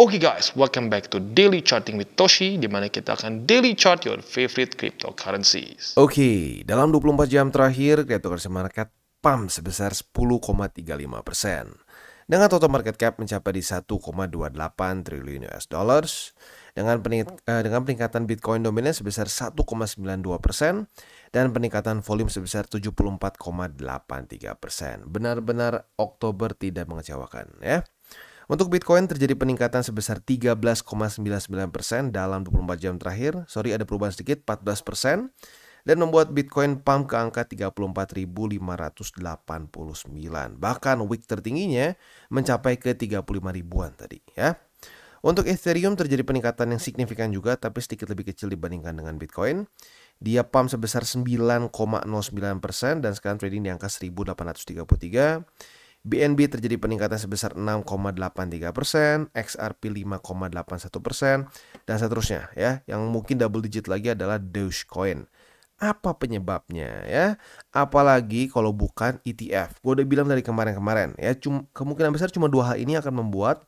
Oke okay guys, welcome back to Daily Charting with Toshi, di mana kita akan daily chart your favorite cryptocurrencies. Oke, okay, dalam 24 jam terakhir, cryptocurrency market pump sebesar 10,35 persen. Dengan total market cap mencapai di 1,28 triliun US dollars. Dengan, pening uh, dengan peningkatan Bitcoin dominan sebesar 1,92 persen dan peningkatan volume sebesar 74,83 persen. Benar-benar Oktober tidak mengecewakan ya. Untuk Bitcoin terjadi peningkatan sebesar 13,99% dalam 24 jam terakhir. Sorry ada perubahan sedikit 14% dan membuat Bitcoin pump ke angka 34.589. Bahkan week tertingginya mencapai ke 35 ribuan tadi ya. Untuk Ethereum terjadi peningkatan yang signifikan juga tapi sedikit lebih kecil dibandingkan dengan Bitcoin. Dia pump sebesar 9,09% dan sekarang trading di angka 1833. BNB terjadi peningkatan sebesar 6,83 persen, XRP 5,81 persen, dan seterusnya ya. Yang mungkin double digit lagi adalah Dogecoin. Apa penyebabnya ya? Apalagi kalau bukan ETF. Gue udah bilang dari kemarin-kemarin ya, cum kemungkinan besar cuma dua hal ini akan membuat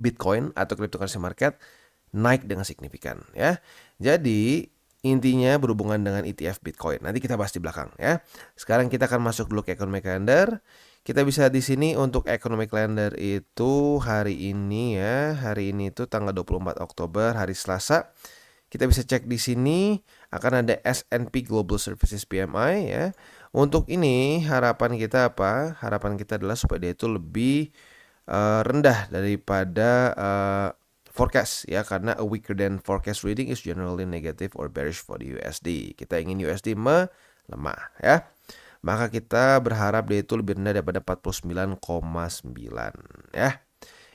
Bitcoin atau cryptocurrency market naik dengan signifikan ya. Jadi intinya berhubungan dengan ETF Bitcoin. Nanti kita bahas di belakang ya. Sekarang kita akan masuk dulu ke economic calendar. Kita bisa di sini untuk economic calendar itu hari ini ya. Hari ini itu tanggal 24 Oktober, hari Selasa. Kita bisa cek di sini akan ada S&P Global Services PMI ya. Untuk ini harapan kita apa? Harapan kita adalah supaya dia itu lebih uh, rendah daripada uh, forecast ya karena a weaker than forecast reading is generally negative or bearish for the USD. Kita ingin USD melemah ya maka kita berharap dia itu lebih rendah daripada 49,9 ya.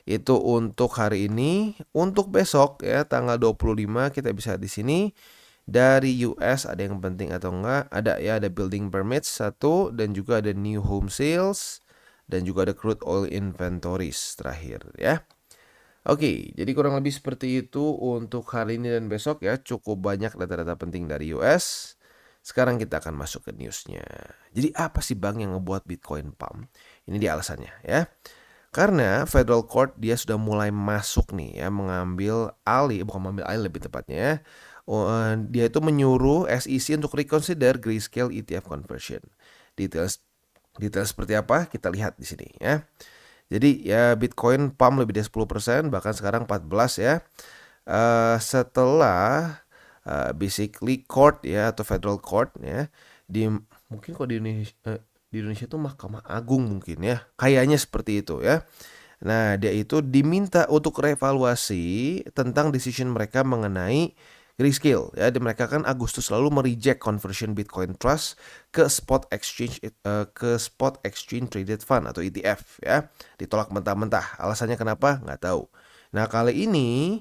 Itu untuk hari ini, untuk besok ya tanggal 25 kita bisa di sini dari US ada yang penting atau enggak? Ada ya, ada building permits satu dan juga ada new home sales dan juga ada crude oil inventories terakhir ya. Oke, jadi kurang lebih seperti itu untuk hari ini dan besok ya. Cukup banyak data-data penting dari US. Sekarang kita akan masuk ke newsnya. Jadi apa sih bang yang ngebuat Bitcoin pump? Ini dia alasannya ya. Karena Federal Court dia sudah mulai masuk nih ya mengambil alih, bukan mengambil alih lebih tepatnya ya. Oh, eh, dia itu menyuruh SEC untuk reconsider grayscale ETF conversion. Details detail seperti apa kita lihat di sini ya. Jadi ya Bitcoin pump lebih dari 10% bahkan sekarang 14 ya. Uh, setelah uh, basically court ya atau federal court ya. Di mungkin kok di Indonesia uh, di Indonesia itu Mahkamah Agung mungkin ya. Kayaknya seperti itu ya. Nah dia itu diminta untuk revaluasi tentang decision mereka mengenai Grayscale ya. Dan mereka kan Agustus lalu mereject conversion Bitcoin Trust ke spot exchange uh, ke spot exchange traded fund atau ETF ya. Ditolak mentah-mentah. Alasannya kenapa? Nggak tahu. Nah kali ini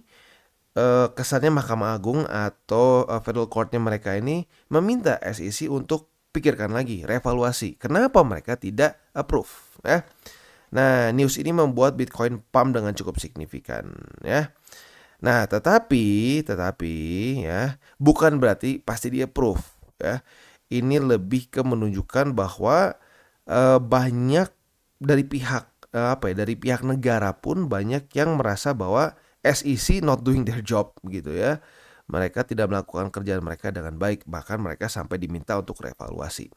uh, kesannya Mahkamah Agung atau uh, Federal Courtnya mereka ini meminta SEC untuk pikirkan lagi, revaluasi. Kenapa mereka tidak approve? Ya. Nah, news ini membuat Bitcoin pump dengan cukup signifikan, ya. Nah, tetapi, tetapi, ya, bukan berarti pasti dia approve, ya. Ini lebih ke menunjukkan bahwa uh, banyak dari pihak apa ya, dari pihak negara pun banyak yang merasa bahwa SEC not doing their job gitu ya. Mereka tidak melakukan kerjaan mereka dengan baik, bahkan mereka sampai diminta untuk revaluasi.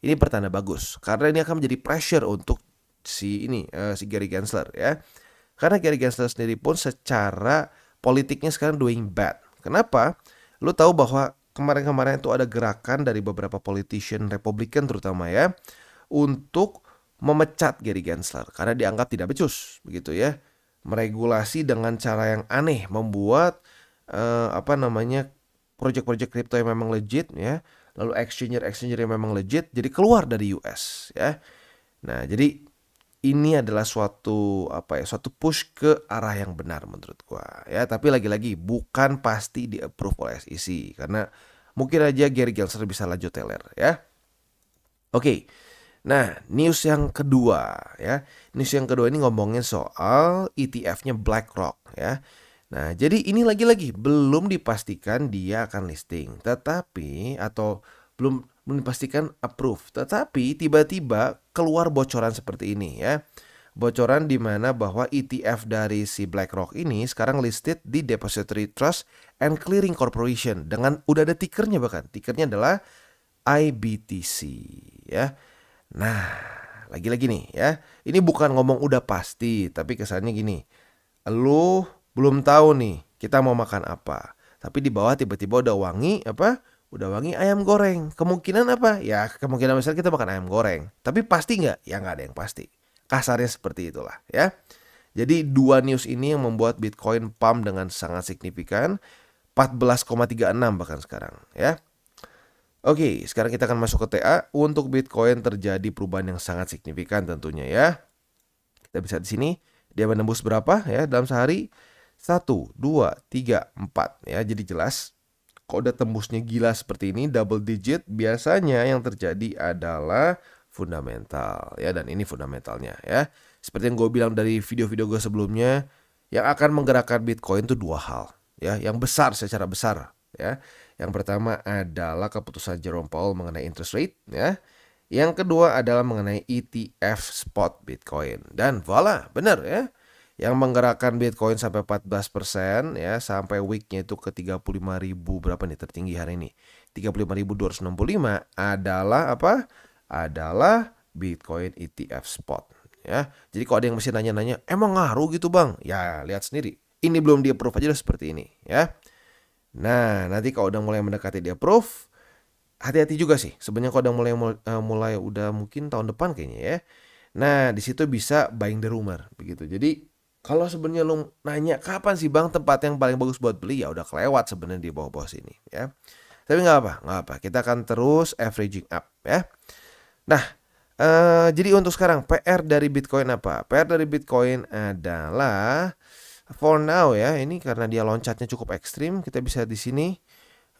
Ini pertanda bagus karena ini akan menjadi pressure untuk si ini uh, si Gary Gensler ya. Karena Gary Gensler sendiri pun secara politiknya sekarang doing bad. Kenapa? Lu tahu bahwa kemarin-kemarin itu ada gerakan dari beberapa politician Republikan terutama ya untuk memecat Gary Gensler karena dianggap tidak becus begitu ya meregulasi dengan cara yang aneh, membuat uh, apa namanya project-project kripto yang memang legit ya, lalu exchanger-exchanger yang memang legit jadi keluar dari US ya. Nah, jadi ini adalah suatu apa ya, suatu push ke arah yang benar menurut gua ya, tapi lagi-lagi bukan pasti di approve oleh SEC karena mungkin aja Gary Gensler bisa lanjut teler ya. Oke. Okay. Nah, news yang kedua ya. News yang kedua ini ngomongin soal ETF-nya BlackRock ya. Nah, jadi ini lagi-lagi belum dipastikan dia akan listing, tetapi atau belum dipastikan approve, tetapi tiba-tiba keluar bocoran seperti ini ya. bocoran di mana bahwa ETF dari si BlackRock ini sekarang listed di Depository Trust and Clearing Corporation dengan udah ada tikernya bahkan. Tikernya adalah IBTC ya. Nah, lagi-lagi nih ya. Ini bukan ngomong udah pasti, tapi kesannya gini. Lu belum tahu nih kita mau makan apa. Tapi di bawah tiba-tiba udah wangi apa? Udah wangi ayam goreng. Kemungkinan apa? Ya kemungkinan besar kita makan ayam goreng. Tapi pasti nggak? Ya nggak ada yang pasti. Kasarnya seperti itulah ya. Jadi dua news ini yang membuat Bitcoin pump dengan sangat signifikan. 14,36 bahkan sekarang ya. Oke, sekarang kita akan masuk ke TA. Untuk Bitcoin terjadi perubahan yang sangat signifikan tentunya ya. Kita bisa di sini dia menembus berapa ya dalam sehari? 1, 2, 3, 4 ya. Jadi jelas kalau udah tembusnya gila seperti ini double digit biasanya yang terjadi adalah fundamental ya dan ini fundamentalnya ya. Seperti yang gue bilang dari video-video gue sebelumnya yang akan menggerakkan Bitcoin itu dua hal ya, yang besar secara besar ya. Yang pertama adalah keputusan Jerome Powell mengenai interest rate ya. Yang kedua adalah mengenai ETF spot Bitcoin. Dan voila, benar ya. Yang menggerakkan Bitcoin sampai 14% ya, sampai weeknya itu ke 35.000 berapa nih tertinggi hari ini? 35.265 adalah apa? Adalah Bitcoin ETF spot ya. Jadi kalau ada yang masih nanya-nanya, emang ngaruh gitu bang? Ya lihat sendiri. Ini belum di approve aja udah seperti ini ya. Nah, nanti kalau udah mulai mendekati di approve, hati-hati juga sih. Sebenarnya kalau udah mulai uh, mulai udah mungkin tahun depan kayaknya ya. Nah, di situ bisa buying the rumor begitu. Jadi kalau sebenarnya lu nanya kapan sih bang tempat yang paling bagus buat beli ya udah kelewat sebenarnya di bawah-bawah sini ya. Tapi nggak apa, nggak apa. Kita akan terus averaging up ya. Nah, uh, jadi untuk sekarang PR dari Bitcoin apa? PR dari Bitcoin adalah for now ya ini karena dia loncatnya cukup ekstrim kita bisa di sini.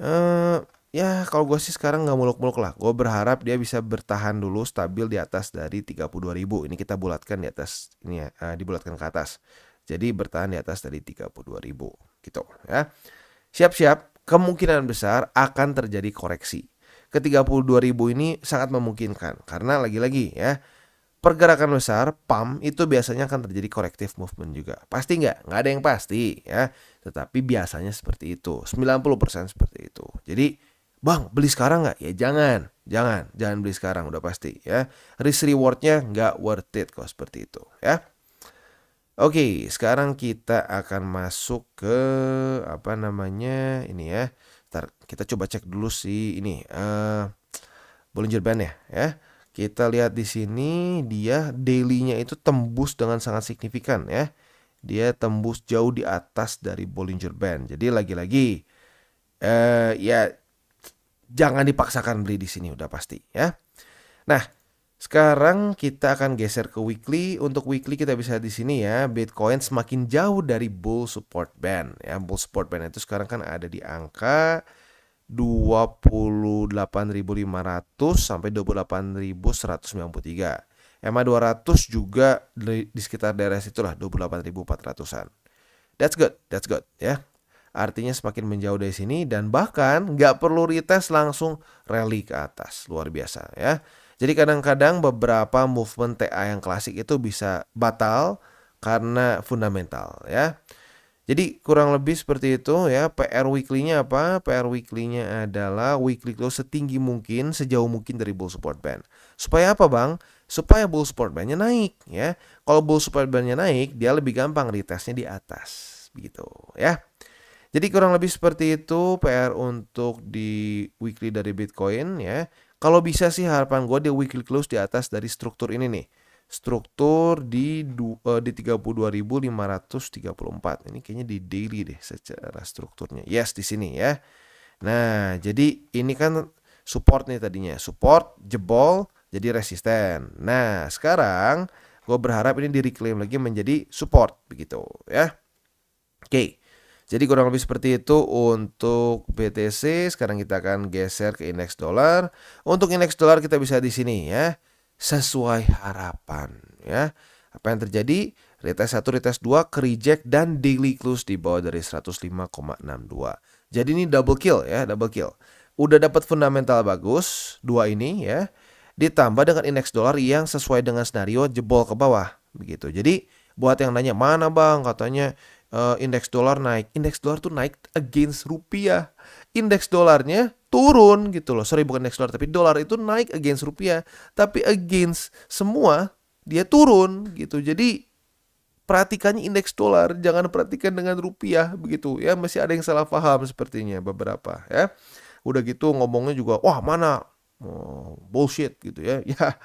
Uh, ya kalau gue sih sekarang nggak muluk-muluk lah. Gue berharap dia bisa bertahan dulu stabil di atas dari 32.000 ini kita bulatkan di atas ini ya uh, dibulatkan ke atas. Jadi bertahan di atas dari 32.000 gitu ya. Siap-siap kemungkinan besar akan terjadi koreksi. Ke 32.000 ini sangat memungkinkan karena lagi-lagi ya pergerakan besar pump itu biasanya akan terjadi corrective movement juga. Pasti nggak? Nggak ada yang pasti ya. Tetapi biasanya seperti itu. 90% seperti itu. Jadi Bang, beli sekarang nggak? Ya jangan, jangan, jangan beli sekarang udah pasti ya. Risk rewardnya nggak worth it kok seperti itu ya. Oke, sekarang kita akan masuk ke apa namanya ini ya. Ntar kita coba cek dulu sih ini uh, Bollinger Band ya, ya. Kita lihat di sini dia daily-nya itu tembus dengan sangat signifikan ya. Dia tembus jauh di atas dari Bollinger Band. Jadi lagi-lagi eh ya jangan dipaksakan beli di sini udah pasti ya. Nah, sekarang kita akan geser ke weekly. Untuk weekly kita bisa di sini ya, Bitcoin semakin jauh dari bull support band ya. Bull support band itu sekarang kan ada di angka 28.500 sampai 28.193. EMA 200 juga di, di sekitar daerah situlah 28.400-an. That's good, that's good ya. Artinya semakin menjauh dari sini dan bahkan nggak perlu retest langsung rally ke atas. Luar biasa ya. Jadi kadang-kadang beberapa movement TA yang klasik itu bisa batal karena fundamental ya. Jadi kurang lebih seperti itu ya. PR weekly-nya apa? PR weekly-nya adalah weekly close setinggi mungkin, sejauh mungkin dari bull support band. Supaya apa, Bang? Supaya bull support band-nya naik ya. Kalau bull support band-nya naik, dia lebih gampang retestnya di atas begitu ya. Jadi kurang lebih seperti itu PR untuk di weekly dari Bitcoin ya. Kalau bisa sih harapan gue dia weekly close di atas dari struktur ini nih struktur di uh, di 32.534. Ini kayaknya di daily deh secara strukturnya. Yes, di sini ya. Nah, jadi ini kan support nih tadinya. Support jebol jadi resisten. Nah, sekarang gue berharap ini di reclaim lagi menjadi support begitu ya. Oke. Jadi kurang lebih seperti itu untuk BTC. Sekarang kita akan geser ke indeks dolar. Untuk indeks dolar kita bisa di sini ya sesuai harapan ya. Apa yang terjadi? Retest 1, retest 2 ke reject dan daily close di bawah dari 105,62. Jadi ini double kill ya, double kill. Udah dapat fundamental bagus dua ini ya. Ditambah dengan indeks dolar yang sesuai dengan skenario jebol ke bawah. begitu. Jadi buat yang nanya mana bang katanya uh, indeks dolar naik, indeks dolar tuh naik against rupiah, indeks dolarnya turun gitu loh. Sorry bukan indeks dolar tapi dolar itu naik against rupiah, tapi against semua dia turun gitu. Jadi perhatikannya indeks dolar, jangan perhatikan dengan rupiah begitu ya. Masih ada yang salah paham sepertinya beberapa ya. Udah gitu ngomongnya juga wah mana oh, bullshit gitu ya. Ya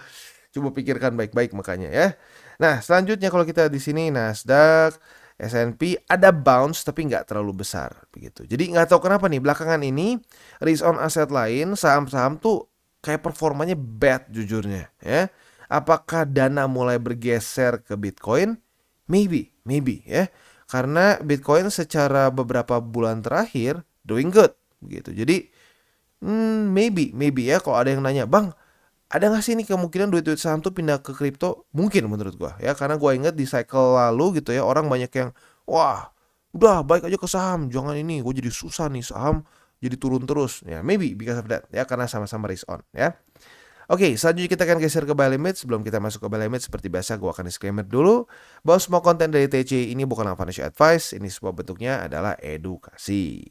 coba pikirkan baik-baik makanya ya. Nah, selanjutnya kalau kita di sini Nasdaq, S&P ada bounce tapi nggak terlalu besar begitu. Jadi nggak tahu kenapa nih belakangan ini risk on aset lain saham-saham tuh kayak performanya bad jujurnya ya. Apakah dana mulai bergeser ke Bitcoin? Maybe, maybe ya. Karena Bitcoin secara beberapa bulan terakhir doing good begitu. Jadi hmm, maybe, maybe ya kalau ada yang nanya, "Bang, ada nggak sih nih kemungkinan duit-duit saham tuh pindah ke kripto? Mungkin menurut gua ya karena gua inget di cycle lalu gitu ya orang banyak yang wah udah baik aja ke saham jangan ini gue jadi susah nih saham jadi turun terus ya maybe because of that ya karena sama-sama risk on ya Oke, okay, selanjutnya kita akan geser ke buy limit. Sebelum kita masuk ke buy limit, seperti biasa gue akan disclaimer dulu bahwa semua konten dari TC ini bukanlah financial advice. Ini sebuah bentuknya adalah edukasi.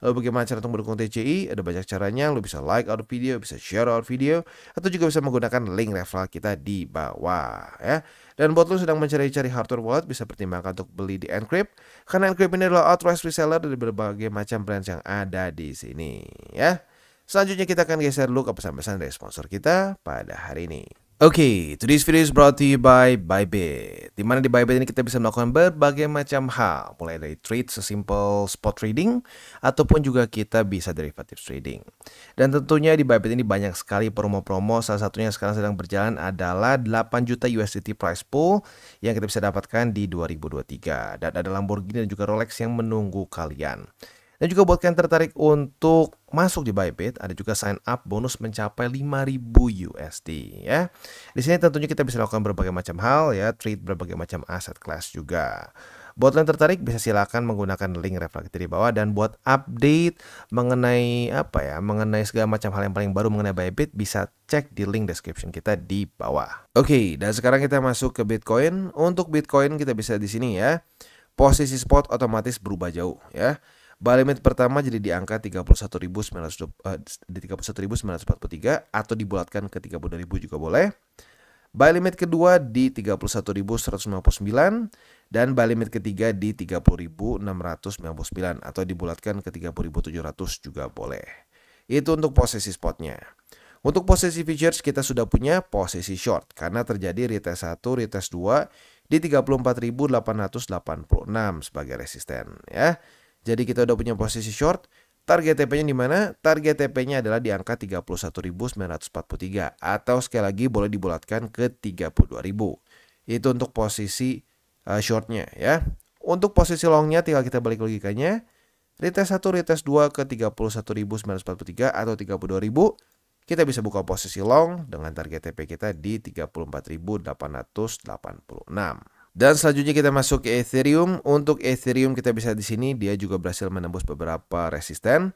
Lalu bagaimana cara untuk mendukung TCI? Ada banyak caranya. Lo bisa like out video, bisa share out video, atau juga bisa menggunakan link referral kita di bawah ya. Dan buat lo sedang mencari-cari hardware wallet, bisa pertimbangkan untuk beli di Encrypt. Karena Encrypt ini adalah authorized reseller dari berbagai macam brands yang ada di sini ya. Selanjutnya kita akan geser dulu ke pesan-pesan dari sponsor kita pada hari ini. Oke, okay, today's video is brought to you by Bybit. Di mana di Bybit ini kita bisa melakukan berbagai macam hal, mulai dari trade sesimpel spot trading, ataupun juga kita bisa derivative trading. Dan tentunya di Bybit ini banyak sekali promo-promo, salah satunya sekarang sedang berjalan adalah 8 juta USDT price pool yang kita bisa dapatkan di 2023. Dan ada Lamborghini dan juga Rolex yang menunggu kalian. Dan juga buat kalian tertarik untuk masuk di Bybit, ada juga sign up bonus mencapai 5000 USD ya. Di sini tentunya kita bisa lakukan berbagai macam hal ya, trade berbagai macam aset class juga. Buat kalian tertarik bisa silakan menggunakan link referral kita di bawah dan buat update mengenai apa ya, mengenai segala macam hal yang paling baru mengenai Bybit bisa cek di link description kita di bawah. Oke, okay, dan sekarang kita masuk ke Bitcoin. Untuk Bitcoin kita bisa di sini ya. Posisi spot otomatis berubah jauh ya. Buy limit pertama jadi di angka 31.900 uh, di 31.943 atau dibulatkan ke 32.000 juga boleh. Buy limit kedua di 31.159 dan buy limit ketiga di 30.699 atau dibulatkan ke 30.700 juga boleh. Itu untuk posisi spotnya. Untuk posisi futures kita sudah punya posisi short karena terjadi retest 1, retest 2 di 34.886 sebagai resisten ya. Jadi kita udah punya posisi short. Target TP-nya di mana? Target TP-nya adalah di angka 31.943 atau sekali lagi boleh dibulatkan ke 32.000. Itu untuk posisi uh, shortnya ya. Untuk posisi longnya tinggal kita balik logikanya. Retest 1, retest 2 ke 31.943 atau 32.000. Kita bisa buka posisi long dengan target TP kita di 34.886. Dan selanjutnya kita masuk ke Ethereum. Untuk Ethereum kita bisa di sini dia juga berhasil menembus beberapa resisten.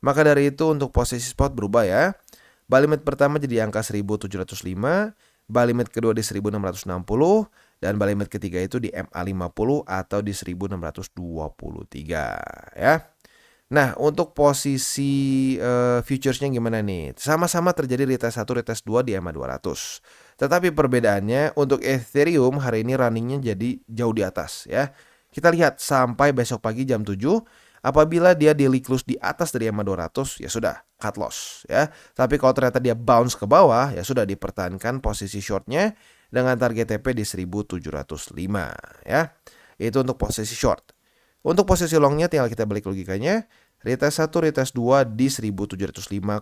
Maka dari itu untuk posisi spot berubah ya. Buy limit pertama jadi angka 1705, buy limit kedua di 1660 dan buy limit ketiga itu di MA50 atau di 1623 ya. Nah, untuk posisi uh, futuresnya gimana nih? Sama-sama terjadi retest 1, retest 2 di EMA 200. Tetapi perbedaannya untuk Ethereum hari ini runningnya jadi jauh di atas ya. Kita lihat sampai besok pagi jam 7 apabila dia daily close di atas dari EMA 200 ya sudah cut loss ya. Tapi kalau ternyata dia bounce ke bawah ya sudah dipertahankan posisi shortnya dengan target TP di 1705 ya. Itu untuk posisi short. Untuk posisi longnya tinggal kita balik logikanya. Retest 1, retest 2 di 1705,17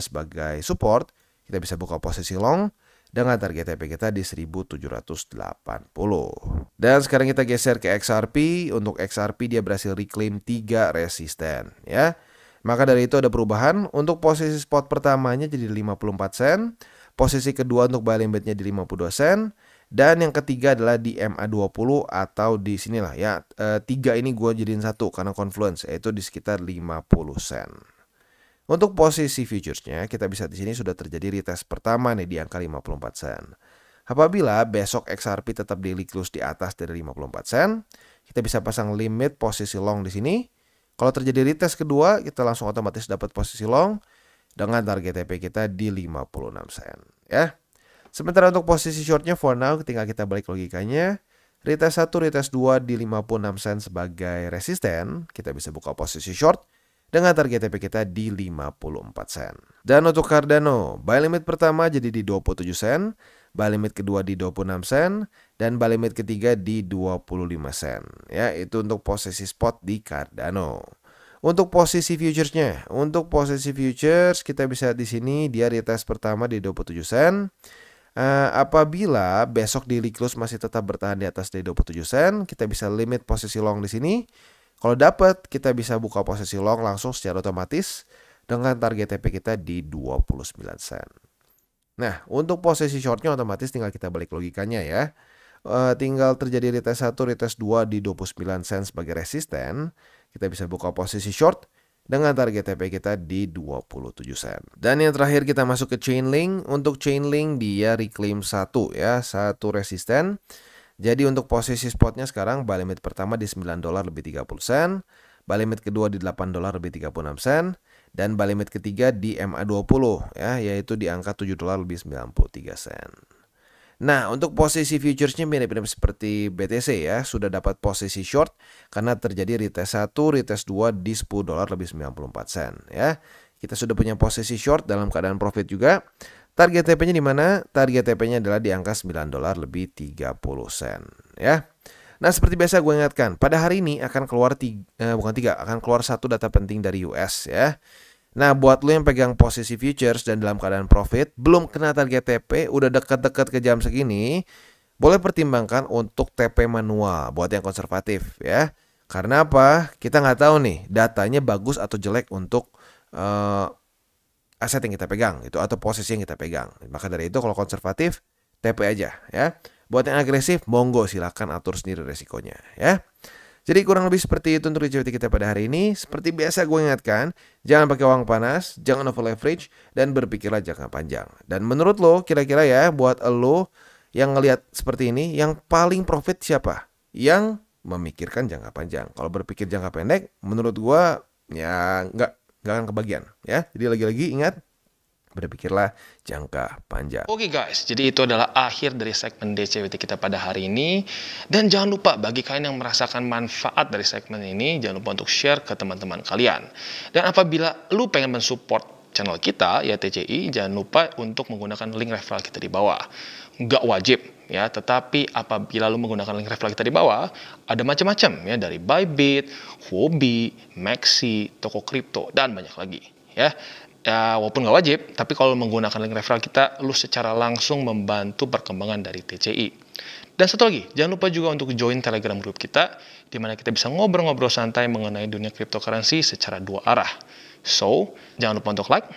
sebagai support. Kita bisa buka posisi long dengan target TP kita di 1780. Dan sekarang kita geser ke XRP. Untuk XRP dia berhasil reclaim 3 resisten ya. Maka dari itu ada perubahan. Untuk posisi spot pertamanya jadi 54 sen. Posisi kedua untuk buy limitnya di 52 sen. Dan yang ketiga adalah di MA20 atau di sinilah ya. E, tiga ini gue jadiin satu karena confluence yaitu di sekitar 50 sen. Untuk posisi futuresnya kita bisa di sini sudah terjadi retest pertama nih di angka 54 sen. Apabila besok XRP tetap daily close di atas dari 54 sen, kita bisa pasang limit posisi long di sini. Kalau terjadi retest kedua, kita langsung otomatis dapat posisi long dengan target TP kita di 56 sen, ya. Sementara untuk posisi shortnya for now, tinggal kita balik logikanya. Retest 1, retest 2 di 56 sen sebagai resisten, kita bisa buka posisi short dengan target TP kita di 54 sen. Dan untuk Cardano, buy limit pertama jadi di 27 sen, buy limit kedua di 26 sen, dan buy limit ketiga di 25 sen. Ya, itu untuk posisi spot di Cardano. Untuk posisi futuresnya, untuk posisi futures kita bisa di sini dia retest pertama di 27 sen. Uh, apabila besok di close masih tetap bertahan di atas dari 27 sen, kita bisa limit posisi long di sini. Kalau dapat, kita bisa buka posisi long langsung secara otomatis dengan target TP kita di 29 sen. Nah, untuk posisi shortnya otomatis tinggal kita balik logikanya ya. Uh, tinggal terjadi retest 1, retest 2 di 29 sen sebagai resisten. Kita bisa buka posisi short dengan target TP kita di 27 sen. Dan yang terakhir kita masuk ke Chainlink. Untuk Chainlink dia reclaim satu ya, satu resisten. Jadi untuk posisi spotnya sekarang buy limit pertama di 9 dolar lebih 30 sen, buy limit kedua di 8 dolar lebih 36 sen, dan buy limit ketiga di MA20 ya, yaitu di angka 7 dolar lebih 93 sen. Nah, untuk posisi futuresnya mirip-mirip seperti BTC ya, sudah dapat posisi short karena terjadi retest 1, retest 2 di 10 dolar lebih 94 sen ya. Kita sudah punya posisi short dalam keadaan profit juga. Target TP-nya di mana? Target TP-nya adalah di angka 9 dolar lebih 30 sen ya. Nah, seperti biasa gue ingatkan, pada hari ini akan keluar tiga, eh, bukan tiga, akan keluar satu data penting dari US ya. Nah, buat lo yang pegang posisi futures dan dalam keadaan profit, belum kena target TP, udah deket-deket ke jam segini, boleh pertimbangkan untuk TP manual buat yang konservatif ya. Karena apa? Kita nggak tahu nih datanya bagus atau jelek untuk uh, aset yang kita pegang itu atau posisi yang kita pegang. Maka dari itu kalau konservatif TP aja ya. Buat yang agresif, monggo silakan atur sendiri resikonya ya. Jadi kurang lebih seperti itu untuk activity kita pada hari ini. Seperti biasa gue ingatkan, jangan pakai uang panas, jangan over leverage, dan berpikirlah jangka panjang. Dan menurut lo, kira-kira ya, buat lo yang ngelihat seperti ini, yang paling profit siapa? Yang memikirkan jangka panjang. Kalau berpikir jangka pendek, menurut gue ya nggak nggak akan kebagian ya. Jadi lagi-lagi ingat berpikirlah jangka panjang. Oke guys, jadi itu adalah akhir dari segmen DCWT kita pada hari ini. Dan jangan lupa bagi kalian yang merasakan manfaat dari segmen ini, jangan lupa untuk share ke teman-teman kalian. Dan apabila lu pengen mensupport channel kita, ya TCI, jangan lupa untuk menggunakan link referral kita di bawah. Nggak wajib, ya, tetapi apabila lu menggunakan link referral kita di bawah, ada macam-macam ya, dari Bybit, Huobi, Maxi, toko kripto, dan banyak lagi. Ya, ya walaupun nggak wajib, tapi kalau menggunakan link referral kita, lu secara langsung membantu perkembangan dari TCI. Dan satu lagi, jangan lupa juga untuk join Telegram group kita, di mana kita bisa ngobrol-ngobrol santai mengenai dunia cryptocurrency secara dua arah. So, jangan lupa untuk like,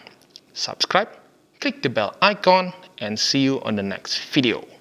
subscribe, klik the bell icon, and see you on the next video.